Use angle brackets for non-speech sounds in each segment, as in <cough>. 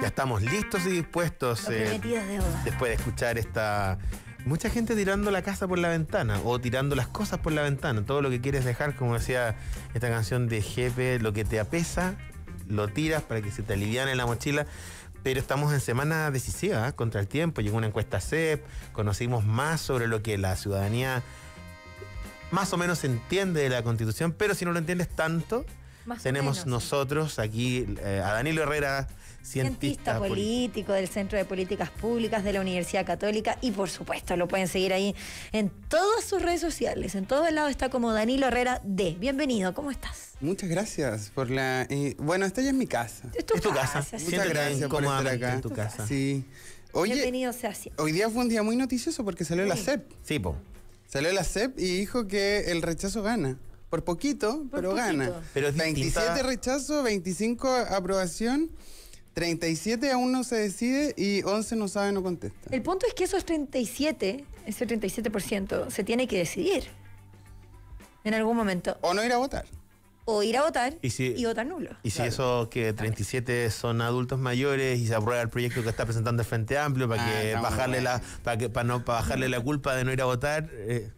Ya estamos listos y dispuestos. Eh, después de escuchar esta. Mucha gente tirando la casa por la ventana o tirando las cosas por la ventana. Todo lo que quieres dejar, como decía esta canción de Jepe, lo que te apesa, lo tiras para que se te aliviane la mochila. Pero estamos en semana decisiva ¿eh? contra el tiempo. Llegó una encuesta CEP, conocimos más sobre lo que la ciudadanía más o menos entiende de la constitución, pero si no lo entiendes tanto, Más tenemos nosotros aquí eh, a Danilo Herrera, cientista, político del Centro de Políticas Públicas de la Universidad Católica y por supuesto lo pueden seguir ahí en todas sus redes sociales. En todo el lado está como Danilo Herrera D. Bienvenido, ¿cómo estás? Muchas gracias por la... eh, bueno, esta ya es mi casa. Es tu, Es tu casa. sí. Muchas gracias por estar acá. en tu casa. Sí. Oye, Bienvenido sea así. hoy día fue un día muy noticioso porque salió la Sí. CEP. Sí, po. Salió la CEP y dijo que el rechazo gana. Por poquito, Por pero poquito. gana. Pero es 27 distinta- rechazo, 25 aprobación, 37 aún no se decide y 11 no sabe, no contesta. El punto es que esos 37, ese 37%, se tiene que decidir en algún momento. O no ir a votar. O ir a votar Y y, si- votar nulo. Y si Claro. esos que 37 son adultos mayores y se aprueba el proyecto que está presentando el Frente Amplio para Ah, que bajarle la para que para no para bajarle la culpa de no ir a votar, eh,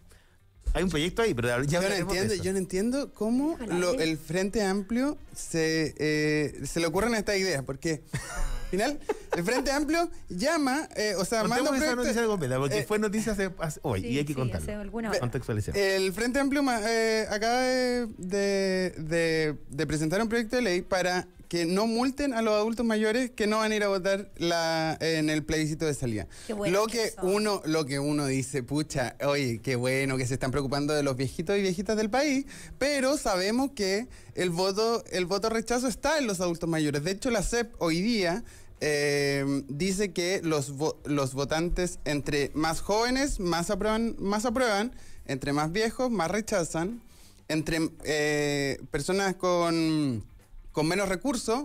hay un proyecto ahí, pero ya Yo no, entiendo, eso. yo no entiendo cómo lo- el Frente Amplio se, eh, se le ocurren estas ideas, porque al final el Frente Amplio llama, eh, o sea, manda Contemos un esa proyecto- noticia completa, porque eh, fue noticia hace, hace- hoy Sí, y hay que sí, contarlo. Contextualizar. El Frente Amplio eh, acaba de, de- de- de presentar un proyecto de ley para que no multen a los adultos mayores que no van a ir a votar la, en el plebiscito de salida. Qué bueno lo que uno, lo que uno dice, pucha, oye, qué bueno que se están preocupando de los viejitos y viejitas del país, pero sabemos que el voto, el voto rechazo está en los adultos mayores. De hecho, la CEP hoy día eh, dice que los, vo- los votantes entre más jóvenes más aprueban, más aprueban, entre más viejos más rechazan, entre eh, personas con, con menos recursos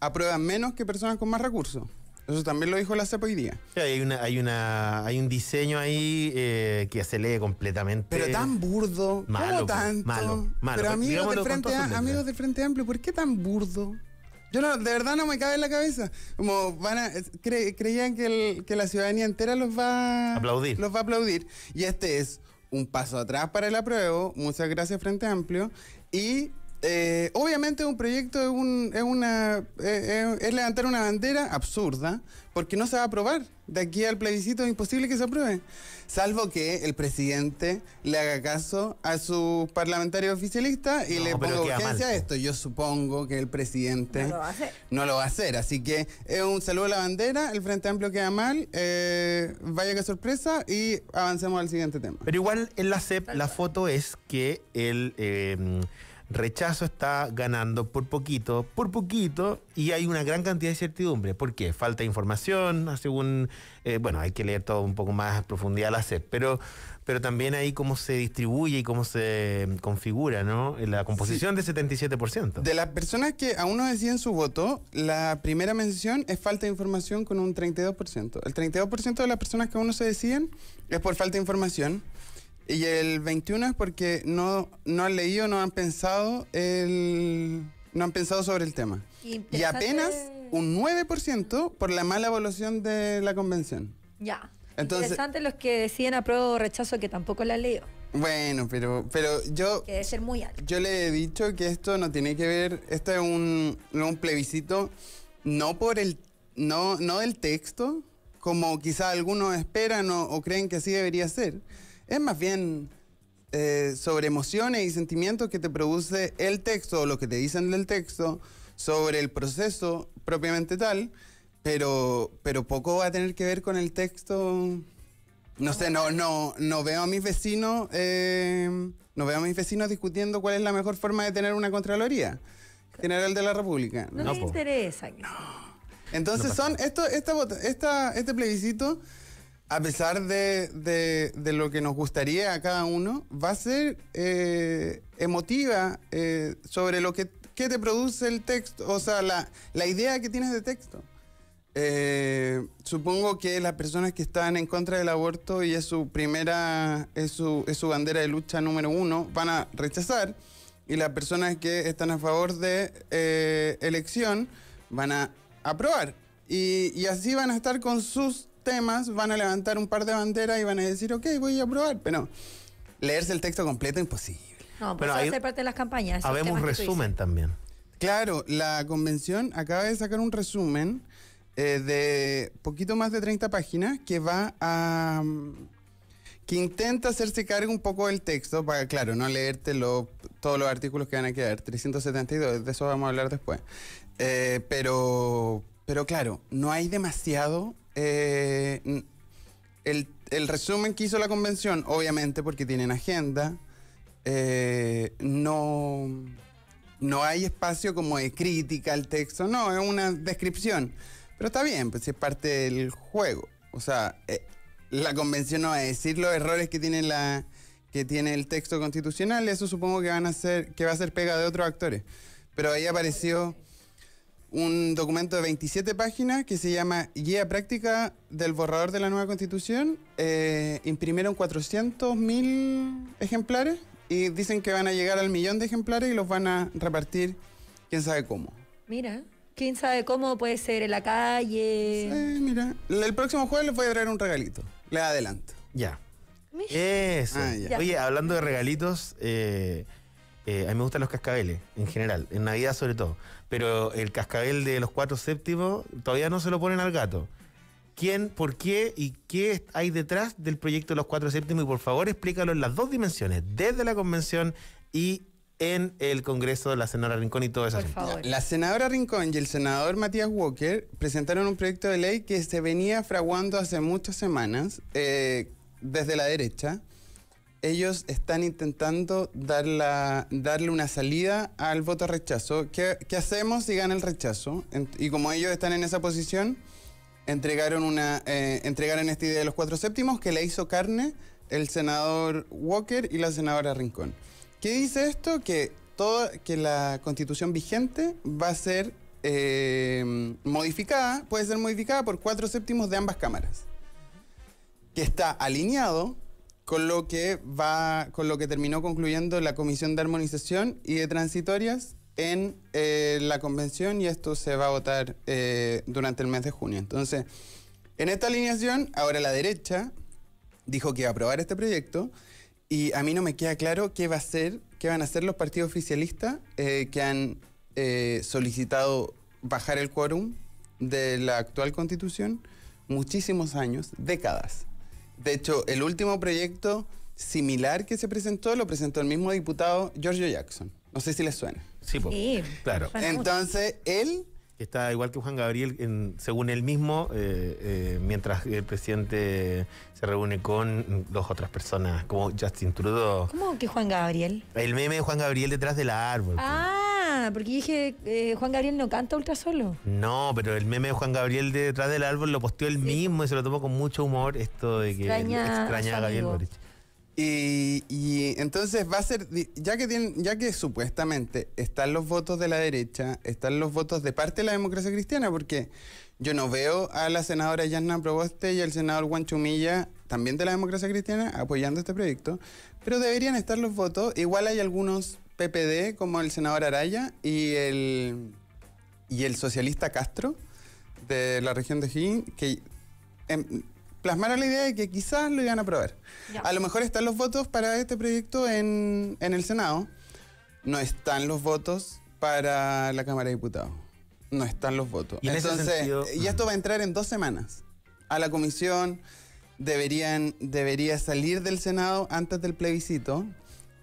aprueban menos que personas con más recursos. Eso también lo dijo la CEP hoy día. Sí, hay una hay una hay un diseño ahí eh, que se lee completamente Pero tan burdo, Malo, ¿cómo po, tanto? malo, malo. Pero amigos Digámoslo del, Frente, A- amigos del Frente Amplio, ¿por qué tan burdo? Yo no, de verdad no me cabe en la cabeza. Como van a, cre- creían que, el- que la ciudadanía entera los va Aplaudir. Los va a aplaudir. Y este es un paso atrás para el apruebo. Muchas gracias, Frente Amplio. Y eh, obviamente un proyecto es, un- es una, eh, es- levantar una bandera absurda porque no se va a aprobar. De aquí al plebiscito es imposible que se apruebe. Salvo que el presidente le haga caso a sus parlamentarios oficialistas y No, le ponga urgencia a esto. Yo supongo que el presidente No lo va a hacer. no lo va a hacer. Así que es un saludo a la bandera. El Frente Amplio queda mal. eh, vaya que sorpresa y avancemos al siguiente tema. Pero igual en la CEP la foto es que el eh, rechazo está ganando por poquito, por poquito, y hay una gran cantidad de incertidumbre. ¿Por qué? Falta de información, según, eh, bueno, hay que leer todo un poco más a profundidad la CEP, pero, pero también ahí cómo se distribuye y cómo se configura, ¿no? La composición de 77%. De las personas que aún no deciden su voto, la primera mención es falta de información con un 32%. El 32% de las personas que aún no se deciden es por falta de información. Y el 21 es porque no, no han leído, no han pensado el, no han pensado sobre el tema. Y apenas un 9% por la mala evaluación de la convención. Ya. Entonces- Interesante los que deciden apruebo o rechazo que tampoco la leo. Bueno, pero, pero yo, Que debe ser muy alto. yo le he dicho que esto no tiene que ver, esto es un, un plebiscito no por el, no, no del texto, como quizá algunos esperan o, o creen que así debería ser. Es más bien eh, sobre emociones y sentimientos que te produce el texto o lo que te dicen del texto, sobre el proceso propiamente tal, pero, pero poco va a tener que ver con el texto. No sé, no, no, no veo a mis vecinos, eh, no veo a mis vecinos discutiendo cuál es la mejor forma de tener una Contraloría General de la República. No, No, me po. interesa. que- Entonces No son esto, esta, esta, este plebiscito, a pesar de, de- lo que nos gustaría a cada uno, va a ser eh, emotiva eh, sobre lo que, te produce el texto, o sea, la, la idea que tienes de texto. Eh, supongo que las personas que están en contra del aborto y es su primera, es su, es su bandera de lucha número uno, van a rechazar. Y las personas que están a favor de elección van a aprobar. Y así van a estar con sus temas, van a levantar un par de banderas y van a decir, ok, voy a aprobar, pero leerse el texto completo imposible. No, pues Pero eso va a hay- ser parte de las campañas. Habemos tú resumen también. Claro, la convención acaba de sacar un resumen eh, de poquito más de 30 páginas que va a... mm, que intenta hacerse cargo un poco del texto para, claro, no leerte lo- todos los artículos que van a quedar, 372, de eso vamos a hablar después. Eh, pero, pero claro, no hay demasiado... eh, el, el resumen que hizo la convención, obviamente porque tienen agenda, eh, no, no hay espacio como de crítica al texto, no, es una descripción. Pero está bien, pues es parte del juego. O sea, eh, la convención no va a decir los errores que tiene la que tiene el texto constitucional, eso supongo que van a ser que va a ser pega de otros actores. Pero ahí apareció un documento de 27 páginas que se llama Guía Práctica del Borrador de la Nueva Constitución. Eh, imprimieron 400 mil ejemplares y dicen que van a llegar al millón de ejemplares y los van a repartir quién sabe cómo. Mira, quién sabe cómo puede ser en la calle. Eh, mira, el próximo jueves les voy a traer un regalito. Les adelanto. Ya. Eso. Ah, ya. Oye, hablando de regalitos, eh, eh, a mí me gustan los cascabeles, en general, en Navidad sobre todo. Pero el cascabel de los cuatro séptimos todavía no se lo ponen al gato. ¿Quién, por qué y qué hay detrás del proyecto de los cuatro séptimos? Y por favor explícalo en las dos dimensiones, desde la convención y en el Congreso de la senadora Rincón y todo eso. Por favor. La senadora Rincón y el senador Matías Walker presentaron un proyecto de ley que se venía fraguando hace muchas semanas eh, desde la derecha. Ellos están intentando darle una salida al voto rechazo. ¿Qué, hacemos si gana el rechazo? Y como ellos están en esa posición, entregaron, una, eh, entregaron esta idea de los cuatro séptimos que le hizo carne el senador Walker y la senadora Rincón. ¿Qué dice esto? Que, todo, que la constitución vigente va a ser eh, modificada, puede ser modificada por cuatro séptimos de ambas cámaras. Que está alineado con lo que va, con lo que terminó concluyendo la Comisión de Armonización y de Transitorias en eh, la convención y esto se va a votar eh, durante el mes de junio. Entonces, en esta alineación, ahora la derecha dijo que iba a aprobar este proyecto y a mí no me queda claro qué va a hacer, qué van a hacer los partidos oficialistas eh, que han solicitado bajar el quórum de la actual constitución muchísimos años, décadas. De hecho, el último proyecto similar que se presentó lo presentó el mismo diputado Giorgio Jackson. No sé si les suena. Sí. Sí. claro. Entonces, él Está igual que Juan Gabriel, en- según él mismo, eh, eh, mientras el presidente se reúne con dos otras personas, como Justin Trudeau. ¿Cómo que Juan Gabriel? El meme de Juan Gabriel detrás del árbol. pues. Porque dije, eh, Juan Gabriel no canta ultra solo. No, pero el meme de Juan Gabriel detrás del árbol lo posteó él mismo y se lo tomó con mucho humor esto de que Extraña a extraña su a Gabriel. Boric. Y, y entonces va a ser, ya que, tienen, ya que supuestamente están los votos de la derecha, están los votos de parte de la democracia cristiana, porque yo no veo a la senadora Yanna Proboste y al senador Juan Chumilla, también de la democracia cristiana, apoyando este proyecto, pero deberían estar los votos. Igual hay algunos PPD, como el senador Araya y el, y el socialista Castro, de la región de Higgins, que em, plasmaron la idea de que quizás lo iban a aprobar. Ya. A lo mejor están los votos para este proyecto en, en el Senado. No están los votos para la Cámara de Diputados. No están los votos. Y en ese Entonces, sentido- y esto va a entrar en dos semanas. A la comisión deberían, debería salir del Senado antes del plebiscito,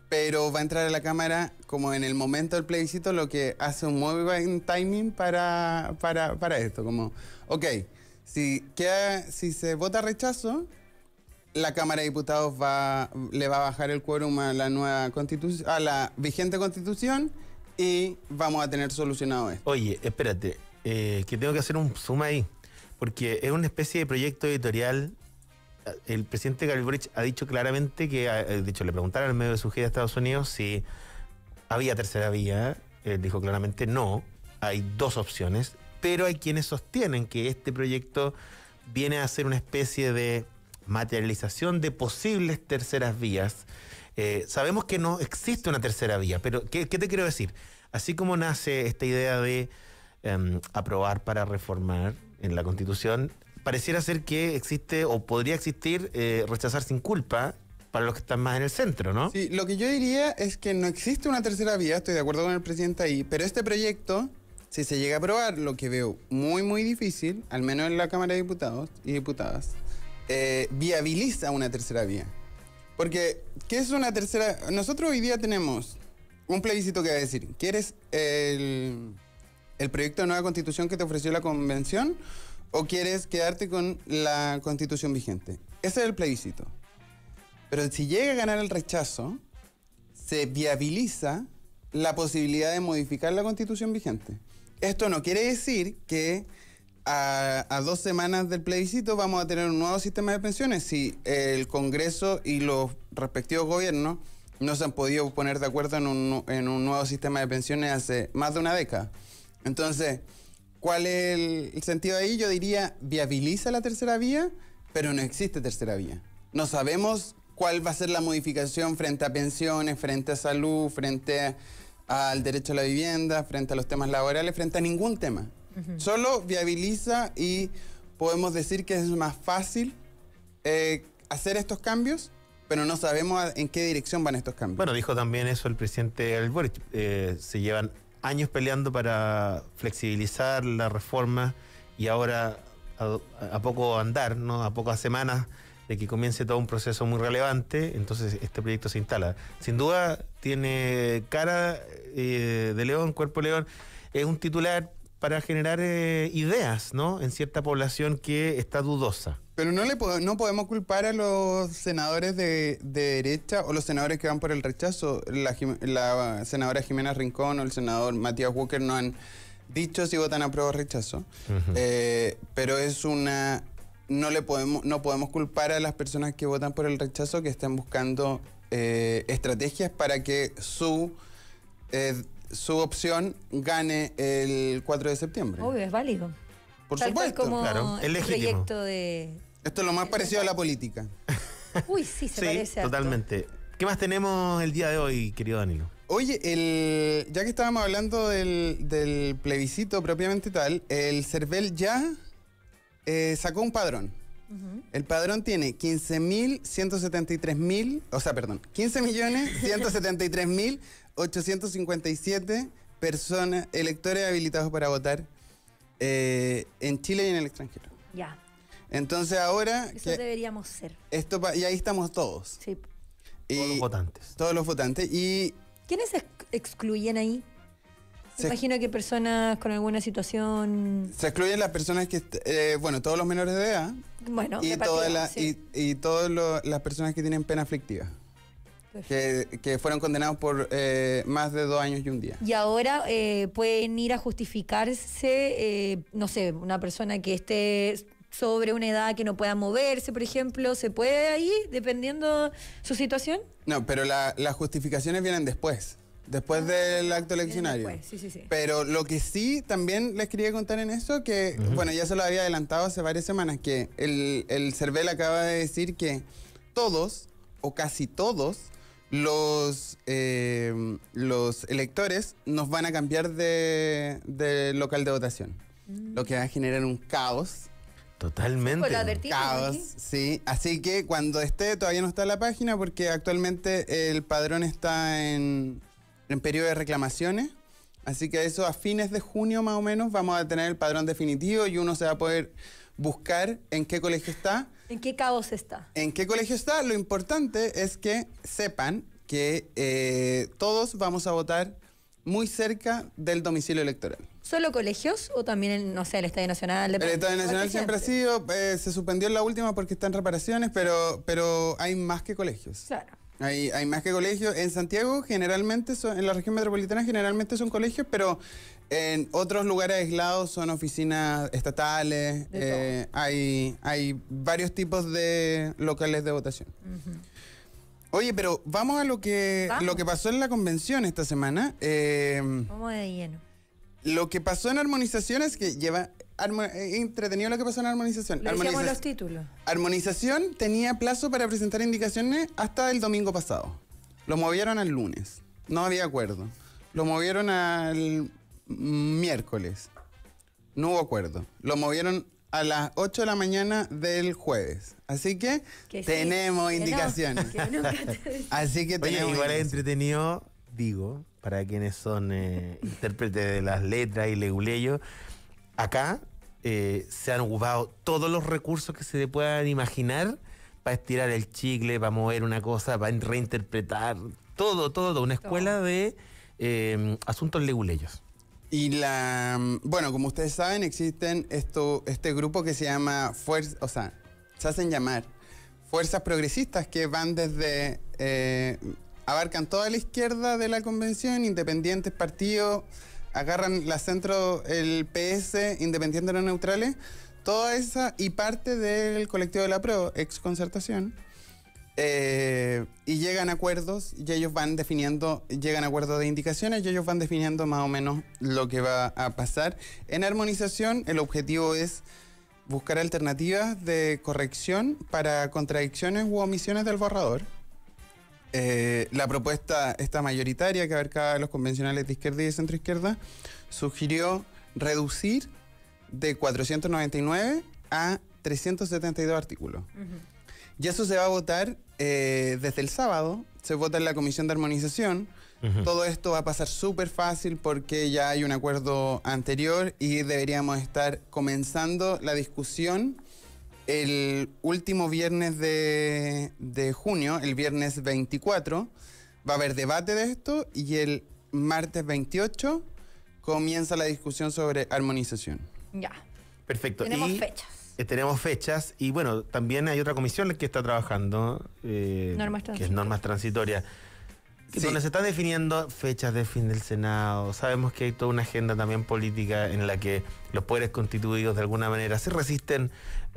pero va a entrar a la Cámara como en el momento del plebiscito, lo que hace un muy buen timing para, para, para esto. Como, ok, si, queda, si se vota rechazo, la Cámara de Diputados va, le va a bajar el quórum a la nueva constitución, a la vigente constitución y vamos a tener solucionado esto. Oye, espérate, eh, que tengo que hacer un zoom ahí, porque es una especie de proyecto editorial. El presidente Gabriel Boric ha dicho claramente que, eh, de hecho, le preguntaron en medio de su gira a Estados Unidos si había tercera vía. Él dijo claramente no, hay dos opciones, pero hay quienes sostienen que este proyecto viene a ser una especie de materialización de posibles terceras vías. Eh, sabemos que no existe una tercera vía, pero ¿qué, te quiero decir? Así como nace esta idea de em, aprobar para reformar, en la Constitución, pareciera ser que existe o podría existir eh, rechazar sin culpa para los que están más en el centro, ¿no? Sí, lo que yo diría es que no existe una tercera vía, estoy de acuerdo con el presidente ahí, pero este proyecto, si se llega a aprobar, lo que veo muy, muy difícil, al menos en la Cámara de Diputados y Diputadas, eh, viabiliza una tercera vía. Porque, ¿qué es una tercera? Nosotros hoy día tenemos un plebiscito que va a decir, ¿quieres el, el proyecto de nueva constitución que te ofreció la convención o quieres quedarte con la constitución vigente? Ese es el plebiscito. Pero si llega a ganar el rechazo, se viabiliza la posibilidad de modificar la constitución vigente. Esto no quiere decir que a, dos semanas del plebiscito vamos a tener un nuevo sistema de pensiones si el Congreso y los respectivos gobiernos no se han podido poner de acuerdo en un, en un nuevo sistema de pensiones hace más de una década. Entonces, ¿cuál es el, el sentido ahí? Yo diría, viabiliza la tercera vía, pero no existe tercera vía. No sabemos cuál va a ser la modificación frente a pensiones, frente a salud, frente al derecho a la vivienda, frente a los temas laborales, frente a ningún tema. Solo viabiliza y podemos decir que es más fácil eh, hacer estos cambios, pero no sabemos en qué dirección van estos cambios. Bueno, dijo también eso el presidente Gabriel Boric. Eh, se llevan años peleando para flexibilizar la reforma y ahora a, poco andar, ¿no? a pocas semanas de que comience todo un proceso muy relevante, entonces este proyecto se instala. Sin duda tiene cara eh, de león, cuerpo león, es un titular para generar eh, ideas, ¿no? En cierta población que está dudosa. Pero no, le po- no podemos culpar a los senadores de, de derecha o los senadores que van por el rechazo. La, la senadora Jimena Rincón o el senador Matías Walker no han dicho si votan a prueba o rechazo. Eh, pero es una... No, le podemos, no podemos culpar a las personas que votan por el rechazo que están buscando eh, estrategias para que su, eh, su opción gane el 4 de septiembre. Obvio, es válido. Por Tal cual supuesto. como claro, es el proyecto de... Esto es lo más parecido a la política. <laughs> Uy, sí, se sí, parece harto. totalmente. ¿Qué más tenemos el día de hoy, querido Danilo? Oye, el, ya que estábamos hablando del, del plebiscito propiamente tal, el CERVEL ya eh, sacó un padrón. El padrón tiene 15.173.000, o sea, perdón, 15.173.857 personas, electores habilitados para votar eh, en Chile y en el extranjero. Ya, Entonces ahora, eso que deberíamos ser. esto y ahí estamos todos. Sí. Y Todos los votantes. todos los votantes. Y ¿Quiénes ex- excluyen ahí? Me Se- imagino que personas con alguna situación... se excluyen las personas que, eh, bueno, todos los menores de edad, Bueno, y, todas las sí. y, y todas las personas que tienen pena aflictiva, que, que fueron condenados por eh, más de dos años y un día. Y ahora eh, pueden ir a justificarse, eh, no sé, una persona que esté sobre una edad que no pueda moverse, por ejemplo, ¿se puede ahí, dependiendo su situación? No, pero la- las justificaciones vienen después, después del acto eleccionario. Después, Sí, sí, sí. Pero lo que sí también les quería contar en eso, que, bueno, ya se lo había adelantado hace varias semanas, que el, el CERVEL acaba de decir que todos, o casi todos, los, eh, los electores nos van a cambiar de, de local de votación. Lo que va a generar un caos. Totalmente. Pues lo advertimos Caos, sí. Así que cuando esté, todavía no está en la página porque actualmente el padrón está en, en periodo de reclamaciones. Así que eso a fines de junio más o menos vamos a tener el padrón definitivo y uno se va a poder buscar en qué colegio está. ¿En qué caos está? En qué colegio está, lo importante es que sepan que eh, todos vamos a votar muy cerca del domicilio electoral. ¿Solo colegios o también, en, no sé, el Estadio Nacional? El Estado Nacional siempre ha sido, eh, se suspendió en la última porque está en reparaciones, pero, pero hay más que colegios. Claro. Hay, hay más que colegios. En Santiago, generalmente, son, en la región metropolitana, generalmente son colegios, pero en otros lugares aislados son oficinas estatales. De eh, hay, hay varios tipos de locales de votación. Oye, pero vamos a lo que, Vamos. lo que pasó en la convención esta semana. Eh, Vamos de lleno. Lo que pasó en armonización es que lleva... armo- eh, entretenido lo que pasó en armonización. Lo Armoniza- los títulos. Armonización tenía plazo para presentar indicaciones hasta el domingo pasado. Lo movieron al lunes. No había acuerdo. Lo movieron al miércoles. no hubo acuerdo. Lo movieron a las 8 de la mañana del jueves. Así que, Que sí, tenemos que no, indicaciones. que nunca te- <laughs> Así que Oye, tenemos igual es entretenido, digo, para quienes son eh, intérpretes de las letras y leguleyos. Acá eh, se han ocupado todos los recursos que se puedan imaginar para estirar el chicle, para mover una cosa, para reinterpretar. Todo, todo. Una escuela de eh, asuntos leguleyos. Y la. Bueno, como ustedes saben, existen esto, este grupo que se llama Fuerza. O sea, se hacen llamar Fuerzas Progresistas que van desde. eh, abarcan toda la izquierda de la convención, independientes partidos, agarran la centro, el PS, independientes no neutrales, toda esa y parte del colectivo de la PRO, ex concertación. Eh, y llegan acuerdos y ellos van definiendo, llegan acuerdos de indicaciones y ellos van definiendo más o menos lo que va a pasar. En armonización, el objetivo es buscar alternativas de corrección para contradicciones u omisiones del borrador. Eh, la propuesta, esta mayoritaria que abarcaba a los convencionales de izquierda y de centro izquierda, sugirió reducir de 499 a 372 artículos. Y eso se va a votar eh, desde el sábado, se vota en la Comisión de Armonización. Todo esto va a pasar súper fácil porque ya hay un acuerdo anterior y deberíamos estar comenzando la discusión el último viernes de, de junio, el viernes 24. Va a haber debate de esto y el martes 28 comienza la discusión sobre armonización. Ya. Perfecto. Tenemos Y, fechas. eh, tenemos fechas y bueno, también hay otra comisión que está trabajando, eh, Normas que es normas transitorias, Sí. donde se están definiendo fechas del fin del Senado. Sabemos que hay toda una agenda también política en la que los poderes constituidos de alguna manera se resisten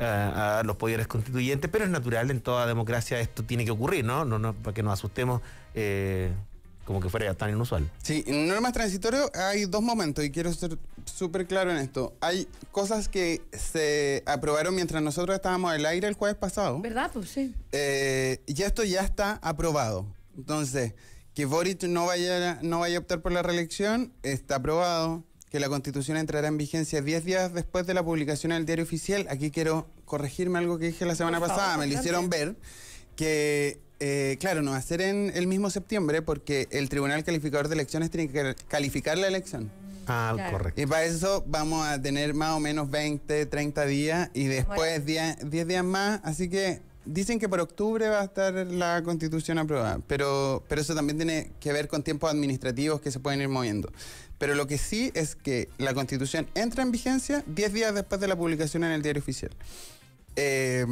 a los poderes constituyentes, pero es natural, en toda democracia esto tiene que ocurrir, ¿no? no, no para que nos asustemos eh, como que fuera tan inusual. Sí, en normas transitorias hay dos momentos y quiero ser súper claro en esto. Hay cosas que se aprobaron mientras nosotros estábamos al aire el jueves pasado. ¿Verdad? Pues sí. Eh, y esto ya está aprobado. Entonces, que Boric no vaya, no vaya a optar por la reelección está aprobado. Que la constitución entrará en vigencia 10 días después de la publicación en el diario oficial. Aquí quiero corregirme algo que dije la semana favor, pasada. Me lo hicieron ver. Que, eh, claro, no va a ser en el mismo septiembre porque el Tribunal Calificador de Elecciones tiene que calificar la elección. Ah, Claro. correcto. Y para eso vamos a tener más o menos 20, 30 días y después 10, 10 días más. Así que dicen que por octubre va a estar la constitución aprobada, pero, pero eso también tiene que ver con tiempos administrativos que se pueden ir moviendo. Pero lo que sí es que la constitución entra en vigencia 10 días después de la publicación en el diario oficial. Eh,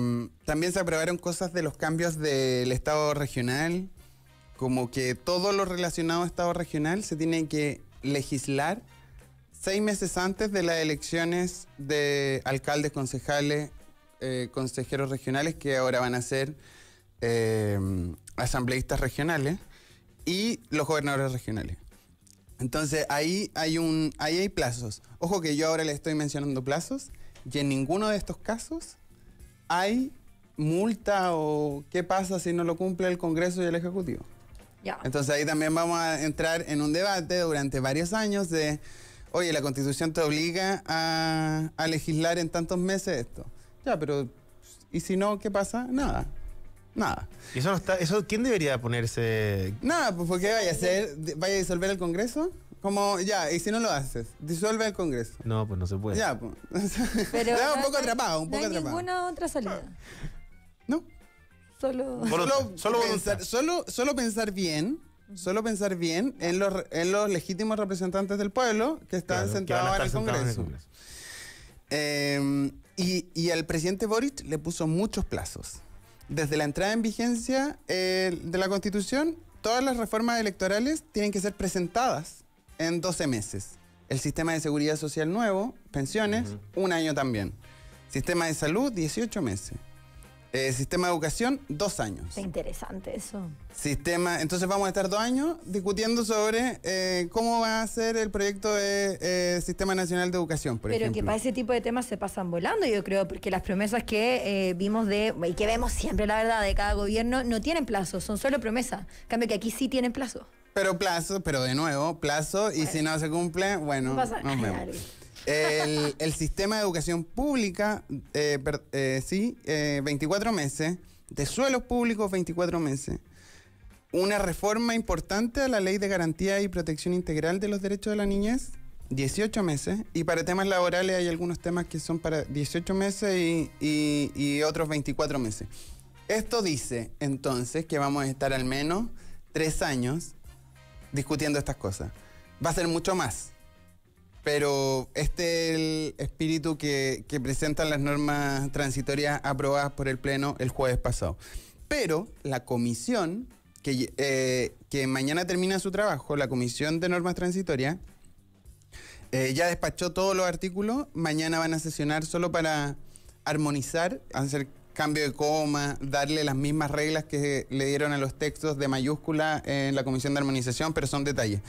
también se aprobaron cosas de los cambios del Estado regional, como que todo lo relacionado a Estado regional se tiene que legislar seis meses antes de las elecciones de alcaldes, concejales, eh, consejeros regionales, que ahora van a ser eh, asambleístas regionales, y los gobernadores regionales. Entonces ahí hay un, ahí hay plazos. Ojo que yo ahora le estoy mencionando plazos, y en ninguno de estos casos hay multa o qué pasa si no lo cumple el Congreso y el Ejecutivo. Ya. Entonces ahí también vamos a entrar en un debate durante varios años de, oye, la constitución te obliga a, a legislar en tantos meses esto. Ya, pero ¿y si no, qué pasa? Nada. Nada. Y eso no está, eso, ¿quién debería ponerse? Nada, pues ¿por qué vaya a hacer? ¿Vaya a disolver el Congreso? Como, ya, y si no lo haces, disuelve el Congreso. No, pues no se puede. Ya, pues. <laughs> Pero Estaba un no- poco no- atrapado, un no poco hay atrapado. ninguna otra salida. No. Solo. Solo, solo pensar, solo, solo pensar bien, solo pensar bien en los, en los legítimos representantes del pueblo que están Claro, sentados en el estar sentados en el Congreso. Congreso. Eh, y, y al presidente Boric le puso muchos plazos. Desde la entrada en vigencia eh, de la Constitución, todas las reformas electorales tienen que ser presentadas en 12 meses. El sistema de seguridad social nuevo, pensiones, un año también. Sistema de salud, 18 meses. Eh, sistema de educación, dos años. Está interesante eso. Sistema, entonces vamos a estar dos años discutiendo sobre eh, cómo va a ser el proyecto de eh, Sistema Nacional de Educación, por Pero ejemplo. que para ese tipo de temas se pasan volando, yo creo, porque las promesas que eh, vimos de, y que vemos siempre, la verdad, de cada gobierno, no tienen plazo, son solo promesas. En cambio que aquí sí tienen plazo. Pero plazo, pero de nuevo, plazo, y si no se cumple, bueno, No pasa nos vemos. El, sistema de educación pública, eh, eh, sí, eh, 24 meses. De suelos públicos, 24 meses. Una reforma importante a la ley de garantía y protección integral de los derechos de la niñez, 18 meses. Y para temas laborales hay algunos temas que son para 18 meses y, y- y otros 24 meses. Esto dice entonces que vamos a estar al menos tres años discutiendo estas cosas. Va a ser mucho más. Pero este es el espíritu que, presentan las normas transitorias aprobadas por el Pleno el jueves pasado. Pero la comisión, que, eh, que mañana termina su trabajo, la comisión de normas transitorias, eh, ya despachó todos los artículos. Mañana van a sesionar solo para armonizar, hacer cambio de coma, darle las mismas reglas que le dieron a los textos de mayúscula en la comisión de armonización, pero son detalles.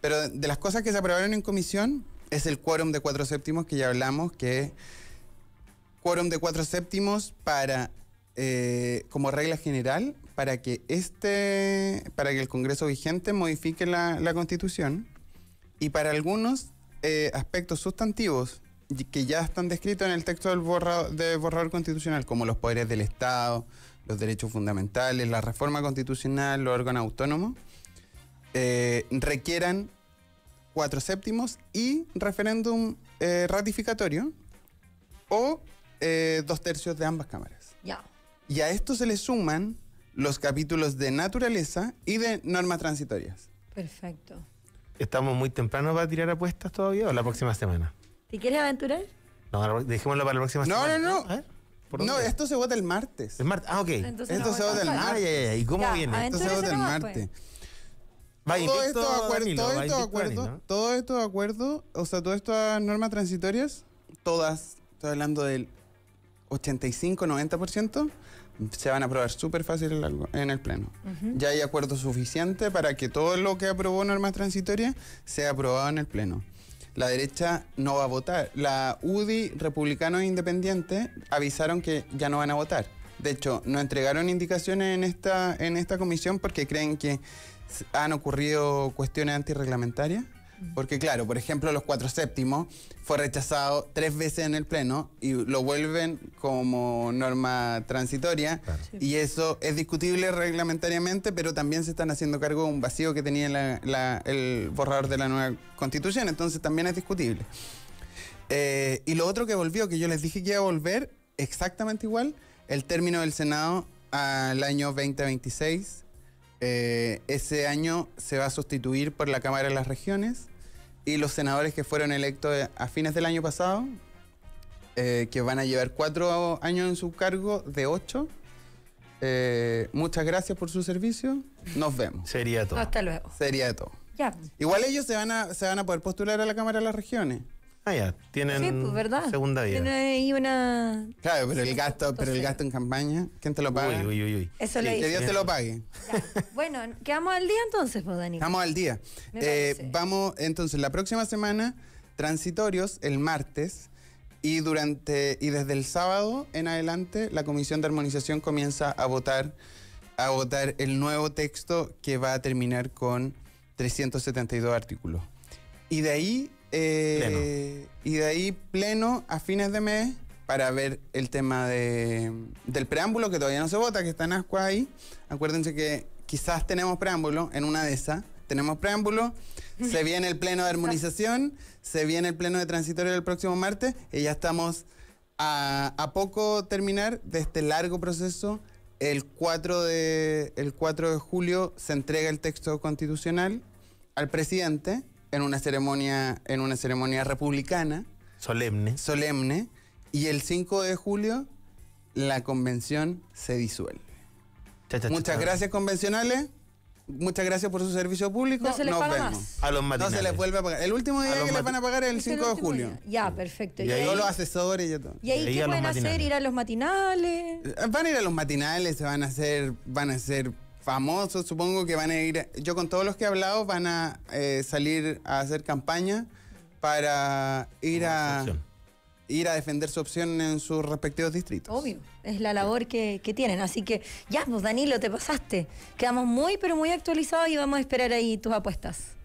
Pero de las cosas que se aprobaron en comisión es el quórum de cuatro séptimos que ya hablamos, que es quórum de cuatro séptimos para eh, como regla general para que este para que el Congreso vigente modifique la, la Constitución y para algunos eh, aspectos sustantivos que ya están descritos en el texto del borrador, de borrador constitucional, como los poderes del Estado, los derechos fundamentales, la reforma constitucional, los órganos autónomos, eh, requieran cuatro séptimos y referéndum eh, ratificatorio o eh, dos tercios de ambas cámaras. Ya. Y a esto se le suman los capítulos de naturaleza y de normas transitorias. Perfecto. ¿Estamos muy temprano para tirar apuestas todavía o la próxima semana? ¿Te quieres aventurar? No, dejémoslo para la próxima No, semana. no, no. ¿Eh? ¿Por No, dónde? esto se vota el martes. Es martes. Ah, ok. Entonces Esto no se vota el pasar. Ah, ya, ya, ya. ¿Y cómo Ya, viene? Esto se vota el nomás, martes. Va todo esto de acuerdo, Danilo, todo esto de acuerdo, Danilo. todo esto de acuerdo, o sea, todas estas normas transitorias, todas, estoy hablando del 85-90%, se van a aprobar súper fácil en, el Pleno. Ya hay acuerdo suficiente para que todo lo que aprobó normas transitorias sea aprobado en el Pleno. La derecha no va a votar. La UDI, Republicanos e Independientes, avisaron que ya no van a votar. De hecho, no entregaron indicaciones en esta, en esta comisión porque creen que han ocurrido cuestiones antirreglamentarias. Porque claro, por ejemplo, los cuatro séptimos fue rechazado tres veces en el Pleno y lo vuelven como norma transitoria. Claro. Y eso es discutible reglamentariamente, pero también se están haciendo cargo de un vacío que tenía la- la- el borrador de la nueva constitución, entonces también es discutible. Eh, y lo otro que volvió, que yo les dije que iba a volver exactamente igual, el término del Senado al año 2026. Eh, ese año se va a sustituir por la Cámara de las Regiones y los senadores que fueron electos a fines del año pasado, eh, que van a llevar cuatro años en su cargo de ocho. Eh, muchas gracias por su servicio. Nos vemos. Sería todo. Hasta luego. Sería todo. Ya. Igual ellos se van a, se van a poder postular a la Cámara de las Regiones. Ah, ya. Tienen Sí, pues, ¿verdad? segunda vida. Tiene ahí una... Claro, pero el gasto, pero el gasto en campaña, ¿quién te lo paga? Uy, uy, uy, uy. Eso Sí, le Que. Dios te lo pague. Ya. <laughs> Bueno, quedamos al día entonces, pues, Dani. Estamos al día. Me Eh, vamos, entonces, la próxima semana, transitorios, el martes, y durante, y desde el sábado en adelante, la Comisión de Armonización comienza a votar, a votar el nuevo texto que va a terminar con 372 artículos. Y de ahí, eh, y de ahí pleno a fines de mes para ver el tema de, del preámbulo que todavía no se vota, que está en ascuas ahí. Acuérdense que quizás tenemos preámbulo en una de esas. Tenemos preámbulo, se <laughs> viene el pleno de armonización, se viene el pleno de transitorio el próximo martes y ya estamos a, a poco terminar de este largo proceso. El 4, de, el 4 de julio se entrega el texto constitucional al presidente en una ceremonia, en una ceremonia republicana, Solemne. solemne, y el 5 de julio la convención se disuelve. Cha, cha, cha, Muchas cha. gracias convencionales, muchas gracias por su servicio público. No se les Nos paga vemos. más. A los No matinales. se les vuelve a pagar. El último A día que les van a pagar es el Es el 5 de julio. día. Ya, perfecto. Y ¿Y, ahí- Todos los asesores y todo. ¿y ahí Y ahí qué a los pueden hacer? ¿Ir a los matinales? Van a ir a los matinales, se van a hacer, van a ser famosos, supongo que van a ir. Yo con todos los que he hablado van a eh, salir a hacer campaña para ir a ir a defender su opción en sus respectivos distritos. Obvio, es la labor que, que tienen. Así que ya, pues Danilo, te pasaste. Quedamos muy, pero muy actualizados y vamos a esperar ahí tus apuestas.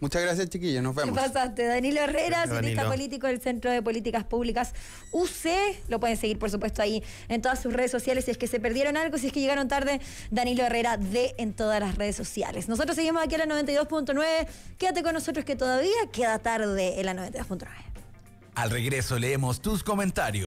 Muchas gracias, chiquillos. Nos ¿Qué vemos. pasaste? Danilo Herrera, cientista político del Centro de Políticas Públicas UC. Lo pueden seguir, por supuesto, ahí en todas sus redes sociales. Si es que se perdieron algo, si es que llegaron tarde, Danilo Herrera de en todas las redes sociales. Nosotros seguimos aquí a la 92.9. Quédate con nosotros que todavía queda tarde en la 92.9. Al regreso leemos tus comentarios.